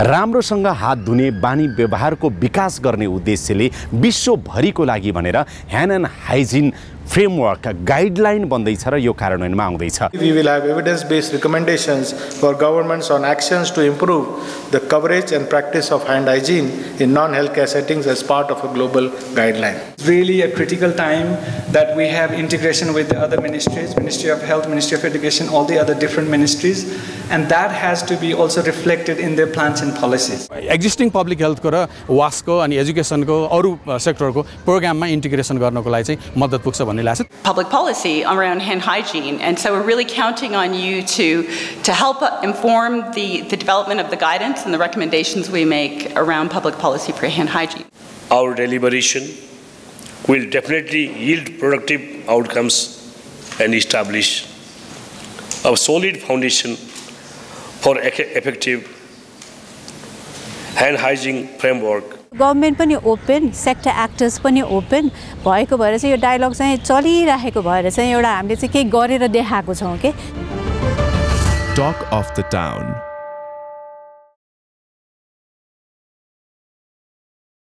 राम्रोसँग हात धुने बानी व्यवहारको विकास गर्ने उद्देश्यले विश्वभरिको लागि भनेर hand and hygiene framework guideline बन्दैछ र यो कार्यान्वयनमा आउँदैछ We will have evidence-based recommendations for governments on actions to improve the coverage and practice of hand hygiene in non-healthcare settings as part of a global guideline. It's really a critical time that we have integration with the other ministries, Ministry of Health, Ministry of Education, all the other different ministries, and that has to be also reflected in their plans and policies. Existing public हेल्थको र वासको अनि एजुकेसनको अरू सेक्टरको प्रोग्राममा integration गर्नको लागि चाहिँ मद्दत पुग्छ भन्ने लाग्छ public policy around hand hygiene. And so we're really counting on you to, to help inform the, the development of the guidance and the recommendations we make around public policy for hand hygiene. our deliberation will definitely yield productive outcomes and establish a solid foundation for eff- effective hand hygiene framework. Government पनि open sector actors पनि open भएको भएर चाहिँ यो dialogue चाहिँ चलिराखेको भएर चाहिँ एउटा हामीले चाहिँ केही गरेर देखाएको छौँ कि? Talk of the Town.